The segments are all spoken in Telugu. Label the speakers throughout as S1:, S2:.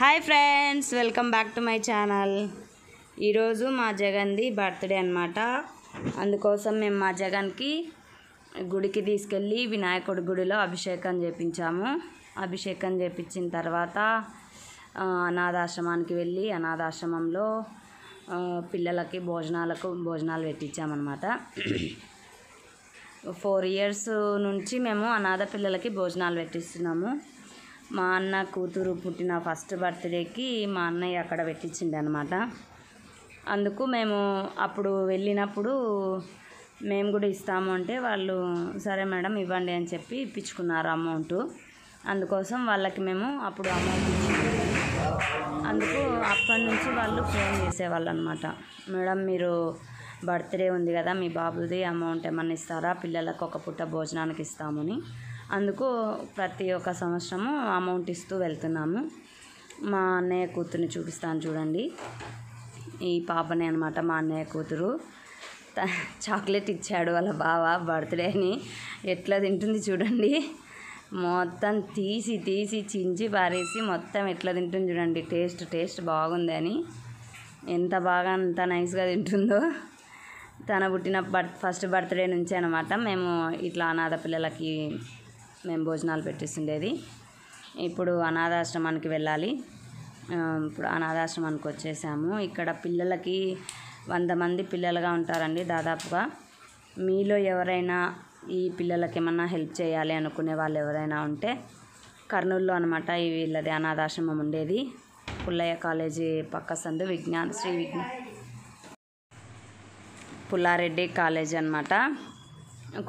S1: Hi friends welcome back to my channel. ఈరోజు మా జగన్ది బర్త్డే అనమాట అందుకోసం మేము మా జగన్కి గుడికి తీసుకెళ్ళి వినాయకుడి గుడిలో అభిషేకం చేపించాము. అభిషేకం చేపించిన తర్వాత అనాథాశ్రమానికి వెళ్ళి అనాథాశ్రమంలో పిల్లలకి భోజనాలకు భోజనాలు పెట్టించామన్నమాట. ఫోర్ ఇయర్స్ నుంచి మేము అనాథ పిల్లలకి భోజనాలు పెట్టిస్తున్నాము. మా అన్న కూతురు పుట్టిన ఫస్ట్ బర్త్డేకి మా అన్నయ్య అక్కడ పెట్టించింది అనమాట అందుకు మేము అప్పుడు వెళ్ళినప్పుడు మేము కూడా ఇస్తాము అంటే వాళ్ళు సరే మేడం ఇవ్వండి అని చెప్పి ఇప్పించుకున్నారు అమౌంట్. అందుకోసం వాళ్ళకి మేము అప్పుడు అమౌంట్ అందుకు అప్పటి నుంచి వాళ్ళు ఫోన్ చేసేవాళ్ళు అనమాట మేడం మీరు బర్త్డే ఉంది కదా మీ బాబుది అమౌంట్ ఏమన్నా ఇస్తారా? పిల్లలకు ఒక పుట్ట భోజనానికి ఇస్తామని అందుకు ప్రతి ఒక్క సంవత్సరము అమౌంట్ ఇస్తూ వెళ్తున్నాము. మా అన్నయ్య కూతుర్ని చూపిస్తాను చూడండి. ఈ పాపనే అనమాట మా అన్నయ్య కూతురు. త- చాక్లెట్ ఇచ్చాడు వాళ్ళ బావ బర్త్డే అని ఎట్లా తింటుంది చూడండి. మొత్తం తీసి తీసి చించి పారేసి మొత్తం ఎట్లా తింటుంది చూడండి. టేస్ట్ టేస్ట్ బాగుంది అని. ఎంత బాగా అంత నైస్గా తింటుందో. తన పుట్టిన బర్త్ ఫస్ట్ బర్త్డే నుంచి అనమాట మేము ఇట్లా అనాథ పిల్లలకి మేము భోజనాలు పెట్టిస్తుండేది ఇప్పుడు అనాథాశ్రమానికి వెళ్ళాలి. ఇప్పుడు అనాథాశ్రమానికి వచ్చేసాము. ఇక్కడ పిల్లలకి వంద మంది పిల్లలుగా ఉంటారండి దాదాపుగా. మీలో ఎవరైనా ఈ పిల్లలకి ఏమన్నా హెల్ప్ చేయాలి అనుకునే వాళ్ళు ఎవరైనా ఉంటే కర్నూలులో అనమాట ఈ వీళ్ళది అనాథాశ్రమం ఉండేది. పుల్లయ్య కాలేజీ పక్క సందు విజ్ఞాన్ శ్రీ విజ్ఞాన్ పుల్లారెడ్డి కాలేజ్ అనమాట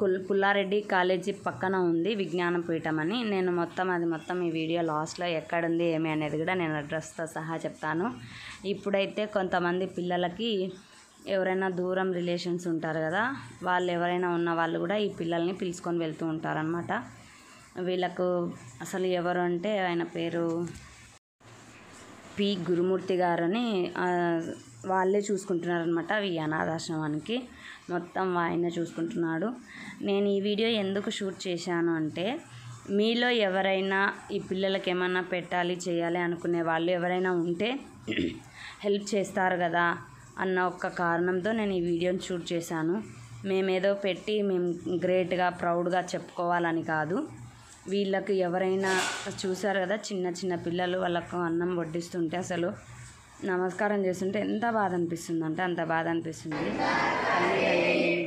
S1: కుల్ పుల్లారెడ్డి కాలేజీ పక్కన ఉంది విజ్ఞానపీఠం అని. నేను మొత్తం అది మొత్తం ఈ వీడియో లాస్ట్లో ఎక్కడుంది ఏమి అనేది కూడా నేను అడ్రస్తో సహా చెప్తాను. ఇప్పుడైతే కొంతమంది పిల్లలకి ఎవరైనా దూరం రిలేషన్స్ ఉంటారు కదా వాళ్ళు ఎవరైనా ఉన్న వాళ్ళు కూడా ఈ పిల్లల్ని పిలుచుకొని వెళ్తూ ఉంటారనమాట వీళ్ళకు అసలు ఎవరు అంటే ఆయన పేరు పి గురుమూర్తి గారని వాళ్ళే చూసుకుంటున్నారనమాట అవి అనాథాశ్రమానికి. మొత్తం ఆయన చూసుకుంటున్నాడు. నేను ఈ వీడియో ఎందుకు షూట్ చేశాను అంటే మీలో ఎవరైనా ఈ పిల్లలకి ఏమన్నా పెట్టాలి చేయాలి అనుకునే వాళ్ళు ఎవరైనా ఉంటే హెల్ప్ చేస్తారు కదా అన్న ఒక్క కారణంతో నేను ఈ వీడియోని షూట్ చేశాను. మేమేదో పెట్టి మేము గ్రేట్గా ప్రౌడ్గా చెప్పుకోవాలని కాదు. వీళ్ళకి ఎవరైనా చూసారు కదా చిన్న చిన్న పిల్లలు వాళ్ళకు అన్నం వడ్డిస్తుంటే అసలు నమస్కారం చేస్తుంటే ఎంత బాధ అనిపిస్తుంది అంటే అంత బాధ అనిపిస్తుంది.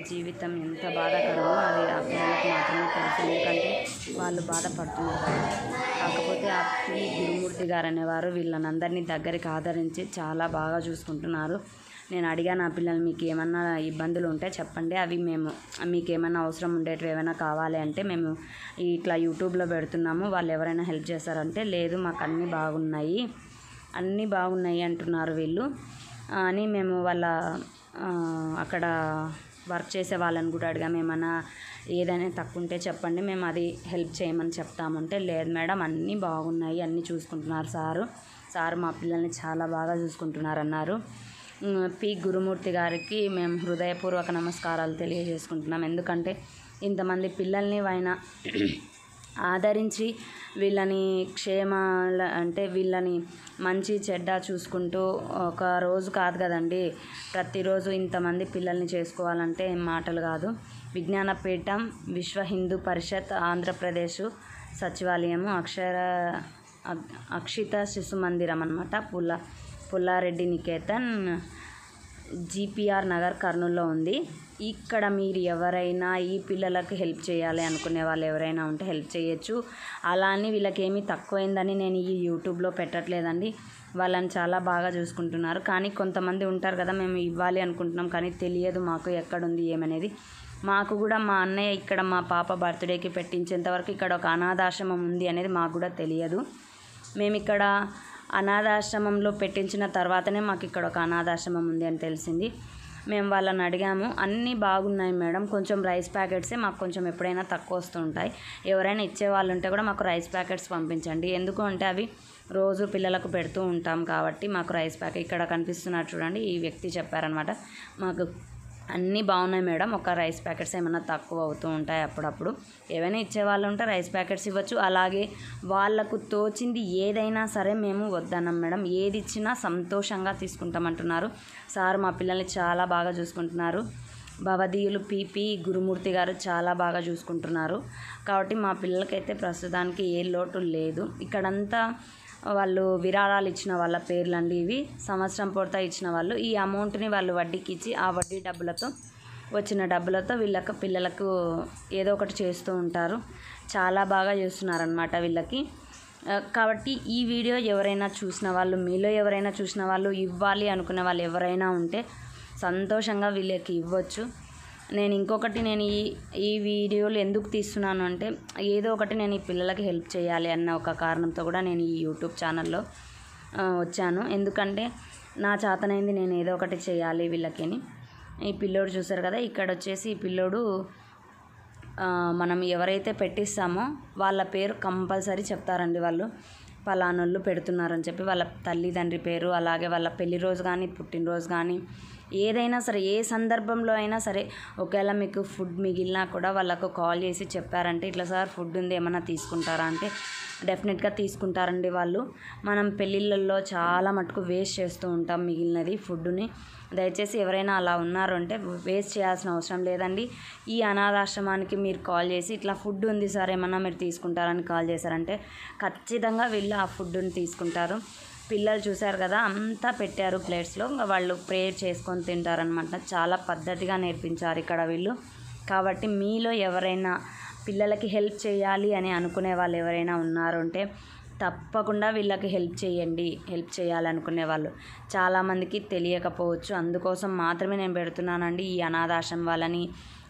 S1: జీవితం ఎంత బాధాకరమో అది ఆ పిల్లలకు మాత్రమే తెలుసు. ఎందుకంటే వాళ్ళు బాధపడుతున్నారు కాకపోతే ఆ పి గురుమూర్తి గారు అనేవారు వీళ్ళని అందరినీ దగ్గరికి ఆదరించి చాలా బాగా చూసుకుంటున్నారు. నేను అడిగాను ఆ పిల్లలు మీకు ఏమన్నా ఇబ్బందులు ఉంటే చెప్పండి. అవి మేము మీకు ఏమైనా అవసరం ఉండేటివి ఏమైనా కావాలి అంటే మేము ఇట్లా యూట్యూబ్లో పెడుతున్నాము. వాళ్ళు ఎవరైనా హెల్ప్ చేస్తారంటే లేదు మాకు అన్నీ బాగున్నాయి. అన్నీ బాగున్నాయి అంటున్నారు వీళ్ళు. అని మేము వాళ్ళ అక్కడ వర్క్ చేసే వాళ్ళని కూడా అడిగాము ఏమైనా ఏదైనా తక్కువ ఉంటే చెప్పండి. మేము అది హెల్ప్ చేయమని చెప్తామంటే లేదు మేడం అన్నీ బాగున్నాయి. అన్నీ చూసుకుంటున్నారు సారు. సారు మా పిల్లల్ని చాలా బాగా చూసుకుంటున్నారు అన్నారు. పి. గురుమూర్తి గారికి మేము హృదయపూర్వక నమస్కారాలు తెలియజేసుకుంటున్నాం. ఎందుకంటే ఇంతమంది పిల్లల్ని ఆయన ఆదరించి వీళ్ళని క్షేమాల అంటే వీళ్ళని మంచి చెడ్డ చూసుకుంటూ ఒక రోజు కాదు కదండి ప్రతిరోజు ఇంతమంది పిల్లల్ని చేసుకోవాలంటే ఏం మాటలు కాదు. విజ్ఞానపీఠం విశ్వ హిందూ పరిషత్ ఆంధ్రప్రదేశ్ సచివాలయము అక్షర అక్షిత శిశు మందిరం అనమాట పుల్ల పుల్లారెడ్డి నికేతన్ జీపీఆర్ నగర్ కర్నూల్లో ఉంది. ఇక్కడ మీరు ఎవరైనా ఈ పిల్లలకు హెల్ప్ చేయాలి అనుకునే వాళ్ళు ఎవరైనా ఉంటే హెల్ప్ చేయొచ్చు. అలా అని వీళ్ళకి ఏమీ తక్కువైందని నేను ఈ యూట్యూబ్లో పెట్టట్లేదండి. వాళ్ళని చాలా బాగా చూసుకుంటున్నారు. కానీ కొంతమంది ఉంటారు కదా మేము ఇవ్వాలి అనుకుంటున్నాం. కానీ తెలియదు మాకు ఎక్కడుంది ఏమనేది. మాకు కూడా మా అన్నయ్య ఇక్కడ మా పాప బర్త్డేకి పెట్టించేంతవరకు ఇక్కడ ఒక అనాథాశ్రమం ఉంది అనేది మాకు కూడా తెలియదు. మేము ఇక్కడ అనాథాశ్రమంలో పెట్టించిన తర్వాతనే మాకు ఇక్కడ ఒక అనాథాశ్రమం ఉంది అని తెలిసింది. మేము వాళ్ళని అడిగాము అన్నీ బాగున్నాయి మేడం కొంచెం రైస్ ప్యాకెట్సే మాకు కొంచెం ఎప్పుడైనా తక్కువ వస్తుంటాయి. ఎవరైనా ఇచ్చే వాళ్ళు ఉంటే కూడా మాకు రైస్ ప్యాకెట్స్ పంపించండి. ఎందుకు అంటే అవి రోజు పిల్లలకు పెడుతూ ఉంటాం కాబట్టి మాకు రైస్ ప్యాకెట్ ఇక్కడ కనిపిస్తున్నారు చూడండి ఈ వ్యక్తి చెప్పారనమాట మాకు అన్నీ బాగున్నాయి మేడం. ఒక రైస్ ప్యాకెట్స్ ఏమైనా తక్కువ అవుతూ ఉంటాయి అప్పుడప్పుడు. ఏవైనా ఇచ్చేవాళ్ళు ఉంటే రైస్ ప్యాకెట్స్ ఇవ్వచ్చు. అలాగే వాళ్ళకు తోచింది ఏదైనా సరే మేము వద్దన్నాం మేడం. ఏది ఇచ్చినా సంతోషంగా తీసుకుంటామంటున్నారు. సార్ మా పిల్లల్ని చాలా బాగా చూసుకుంటున్నారు. భవదీయులు పీపీ గురుమూర్తి గారు చాలా బాగా చూసుకుంటున్నారు. కాబట్టి మా పిల్లలకైతే ప్రస్తుతానికి ఏ లోటు లేదు. ఇక్కడంతా వాళ్ళు విరాళాలు ఇచ్చిన వాళ్ళ పేర్లు అండి ఇవి. సంవత్సరం పూర్తా ఇచ్చిన వాళ్ళు. ఈ అమౌంట్ని వాళ్ళు వడ్డీకి ఇచ్చి ఆ వడ్డీ డబ్బులతో వచ్చిన డబ్బులతో వీళ్ళకు పిల్లలకు ఏదో ఒకటి చేస్తూ ఉంటారు. చాలా బాగా చేస్తున్నారనమాట వీళ్ళకి. కాబట్టి ఈ వీడియో ఎవరైనా చూసిన వాళ్ళు మీలో ఎవరైనా చూసిన వాళ్ళు ఇవ్వాలి అనుకునే వాళ్ళు ఎవరైనా ఉంటే సంతోషంగా వీళ్ళకి ఇవ్వచ్చు. నేను ఇంకొకటి నేను ఈ ఈ వీడియోలు ఎందుకు తీస్తున్నాను అంటే ఏదో ఒకటి నేను ఈ పిల్లలకి హెల్ప్ చేయాలి అన్న ఒక కారణంతో కూడా నేను ఈ యూట్యూబ్ ఛానల్లో వచ్చాను. ఎందుకంటే నా చేతనైంది నేను ఏదో ఒకటి చేయాలి వీళ్ళకి ఈ పిల్లోడు చూసారు కదా ఇక్కడ వచ్చేసి ఈ పిల్లోడు మనం ఎవరైతే పెట్టిస్తామో వాళ్ళ పేరు కంపల్సరీ చెప్తారండి వాళ్ళు. పలానోళ్ళు పెడుతున్నారని చెప్పి వాళ్ళ తల్లిదండ్రి పేరు అలాగే వాళ్ళ పెళ్ళి రోజు కానీ పుట్టినరోజు కానీ ఏదైనా సరే ఏ సందర్భంలో అయినా సరే ఒకవేళ మీకు ఫుడ్ మిగిలినా కూడా వాళ్ళకు కాల్ చేసి చెప్పారంటే ఇట్లా సార్ ఫుడ్ ఉంది ఏమైనా తీసుకుంటారా? అంటే డెఫినెట్గా తీసుకుంటారండి వాళ్ళు. మనం పెళ్ళిళ్ళల్లో చాలా మటుకు వేస్ట్ చేస్తూ ఉంటాం మిగిలినది ఫుడ్ని దయచేసి ఎవరైనా అలా ఉన్నారు అంటే వేస్ట్ చేయాల్సిన అవసరం లేదండి. ఈ అనాథాశ్రమానికి మీరు కాల్ చేసి ఇట్లా ఫుడ్ ఉంది సార్ ఏమన్నా మీరు తీసుకుంటారని కాల్ చేశారంటే ఖచ్చితంగా వీళ్ళు ఆ ఫుడ్ని తీసుకుంటారు. పిల్లలు చూశారు కదా అంతా పెట్టారు ప్లేట్స్లో వాళ్ళు ప్రేయర్ చేసుకొని తింటారనమాట చాలా పద్ధతిగా నేర్పించారు ఇక్కడ వీళ్ళు. కాబట్టి మీలో ఎవరైనా పిల్లలకి హెల్ప్ చేయాలి అని అనుకునే వాళ్ళు ఎవరైనా ఉన్నారంటే తప్పకుండా వీళ్ళకి హెల్ప్ చేయండి. హెల్ప్ చేయాలనుకునే వాళ్ళు. చాలామందికి తెలియకపోవచ్చు. అందుకోసం మాత్రమే నేను పెడుతున్నానండి ఈ అనాథాశ్రమం వాళ్ళని.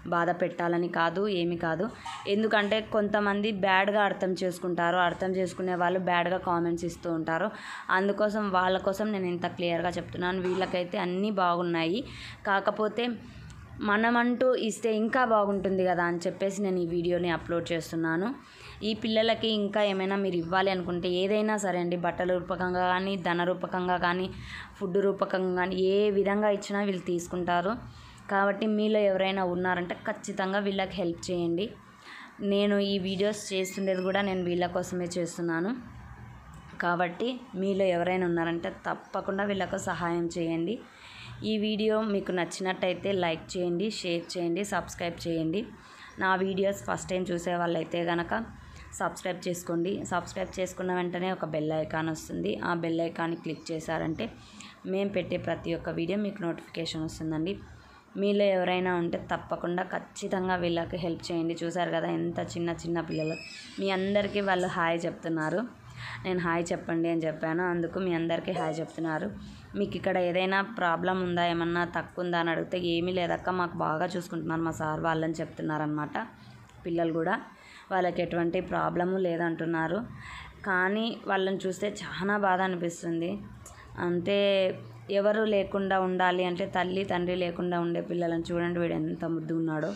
S1: బాధ పెట్టాలని కాదు ఏమి కాదు. ఎందుకంటే కొంతమంది బ్యాడ్గా అర్థం చేసుకుంటారు అర్థం చేసుకునే వాళ్ళు బ్యాడ్గా కామెంట్స్ ఇస్తూ ఉంటారు. అందుకోసం వాళ్ళ కోసం నేను ఇంత క్లియర్గా చెప్తున్నాను. వీళ్ళకైతే అన్నీ బాగున్నాయి. కాకపోతే మనమంటూ ఇస్తే ఇంకా బాగుంటుంది కదా అని చెప్పేసి నేను ఈ వీడియోని అప్లోడ్ చేస్తున్నాను. ఈ పిల్లలకి ఇంకా ఏమైనా మీరు ఇవ్వాలి అనుకుంటే ఏదైనా సరే అండి బట్టల రూపకంగా కానీ ధన రూపకంగా కానీ ఫుడ్ రూపకంగా కానీ ఏ విధంగా ఇచ్చినా వీళ్ళు తీసుకుంటారు. కాబట్టి మీలో ఎవరైనా ఉన్నారంటే ఖచ్చితంగా వీళ్ళకి హెల్ప్ చేయండి. నేను ఈ వీడియోస్ చేస్తుండేది కూడా నేను వీళ్ళ కోసమే చేస్తున్నాను. కాబట్టి మీలో ఎవరైనా ఉన్నారంటే తప్పకుండా వీళ్ళకు సహాయం చేయండి. ఈ వీడియో మీకు నచ్చినట్టయితే లైక్ చేయండి షేర్ చేయండి సబ్స్క్రైబ్ చేయండి. నా వీడియోస్ ఫస్ట్ టైం చూసే వాళ్ళైతే కనుక సబ్స్క్రైబ్ చేసుకోండి. సబ్స్క్రైబ్ చేసుకున్న వెంటనే ఒక బెల్ ఐకాన్ వస్తుంది. ఆ బెల్ ఐకాన్ని క్లిక్ చేశారంటే మేము పెట్టే ప్రతి ఒక్క వీడియో మీకు నోటిఫికేషన్ వస్తుందండి. మీలో ఎవరైనా ఉంటే తప్పకుండా ఖచ్చితంగా వీళ్ళకి హెల్ప్ చేయండి. చూసారు కదా ఎంత చిన్న చిన్న పిల్లలు. మీ అందరికీ వాళ్ళు హాయ్ చెప్తున్నారు. నేను హాయ్ చెప్పండి అని చెప్పాను. అందుకు మీ అందరికీ హాయ్ చెప్తున్నారు. మీకు ఇక్కడ ఏదైనా ప్రాబ్లం ఉందా ఏమన్నా తక్కువ ఉందా అని అడిగితే ఏమీ లేదక్క మాకు బాగా చూసుకుంటున్నారు మా సార్ వాళ్ళని చెప్తున్నారనమాట పిల్లలు కూడా వాళ్ళకి ఎటువంటి ప్రాబ్లము లేదంటున్నారు. కానీ వాళ్ళని చూస్తే చాలా బాధ అనిపిస్తుంది. అంటే ఎవరు లేకుండా ఉండాలి అంటే తల్లి తండ్రి లేకుండా ఉండే పిల్లలను చూడండి వీడు ఎంత ముద్దుగున్నాడో.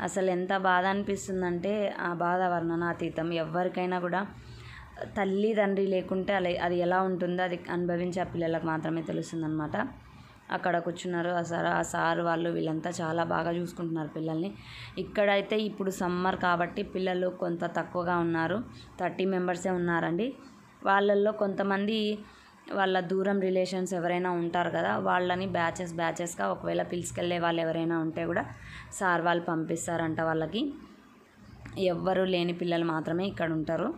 S1: అసలు ఎంత బాధ అనిపిస్తుందంటే ఆ బాధ వర్ణనాతీతం. ఎవరికైనా కూడా తల్లి తండ్రి లేకుంటే అలా అది ఎలా ఉంటుందో అది అనుభవించే ఆ పిల్లలకు మాత్రమే తెలుస్తుందన్నమాట. అక్కడ కూర్చున్నారు ఆ సార్ ఆ సార్ వాళ్ళు వీళ్ళంతా చాలా బాగా చూసుకుంటున్నారు పిల్లల్ని. ఇక్కడైతే ఇప్పుడు సమ్మర్ కాబట్టి పిల్లలు కొంత తక్కువగా ఉన్నారు. థర్టీ మెంబర్సే ఉన్నారండి. వాళ్ళల్లో కొంతమంది వాళ్ళ దూరం రిలేషన్స్ ఎవరైనా ఉంటారు కదా వాళ్ళని బ్యాచెస్ బ్యాచెస్గా ఒకవేళ పిలుచుకెళ్ళే వాళ్ళు ఎవరైనా ఉంటే కూడా సార్ వాళ్ళు పంపిస్తారంట వాళ్ళకి. ఎవ్వరు లేని పిల్లలు మాత్రమే ఇక్కడ ఉంటారు.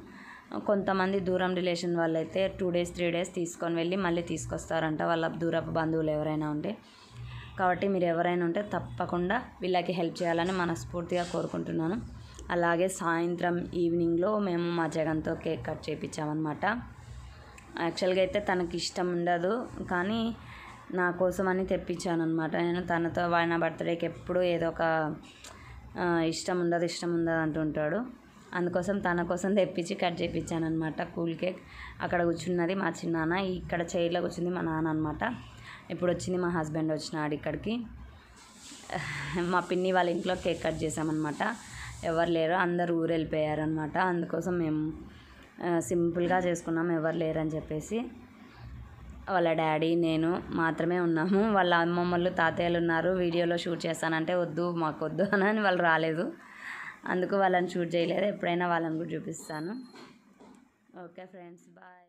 S1: కొంతమంది దూరం రిలేషన్ వాళ్ళైతే టూ డేస్ త్రీ డేస్ తీసుకొని వెళ్ళి మళ్ళీ తీసుకొస్తారంట వాళ్ళ దూరపు బంధువులు ఎవరైనా ఉంటే. కాబట్టి మీరు ఎవరైనా ఉంటే తప్పకుండా వీళ్ళకి హెల్ప్ చేయాలని మనస్ఫూర్తిగా కోరుకుంటున్నాను. అలాగే సాయంత్రం ఈవినింగ్లో మేము మా జగన్తో కేక్ కట్ చేయించామన్నమాట యాక్చువల్గా అయితే తనకి ఇష్టం ఉండదు. కానీ నా కోసం అని తెప్పించాను అనమాట నేను తనతో ఆయన బర్త్డేకి ఎప్పుడు ఏదో ఒక ఇష్టం ఉండదు ఇష్టం ఉండదు అంటుంటాడు. అందుకోసం తన కోసం తెప్పించి కట్ చేయించాను అనమాట కూల్ కేక్. అక్కడ కూర్చున్నది మా చిన్నాన్న ఇక్కడ చైర్లో కూర్చుంది మా నాన్న అనమాట ఇప్పుడు వచ్చింది మా హస్బెండ్ వచ్చినాడు ఇక్కడికి. మా పిన్ని వాళ్ళ ఇంట్లో కేక్ కట్ చేసామన్నమాట ఎవరు లేరు అందరు ఊరు వెళ్ళిపోయారనమాట అందుకోసం మేము సింపుల్గా చేసుకున్నాం ఎవరు లేరని చెప్పేసి. వాళ్ళ డాడీ నేను మాత్రమే ఉన్నాము. వాళ్ళ అమ్మమ్మలు తాతయ్యలు ఉన్నారు. వీడియోలో షూట్ చేస్తానంటే వద్దు మాకు వద్దు అని వాళ్ళు రాలేదు. అందుకు వాళ్ళని షూట్ చేయలేదు. ఎప్పుడైనా వాళ్ళని కూడా చూపిస్తాను. Okay friends bye.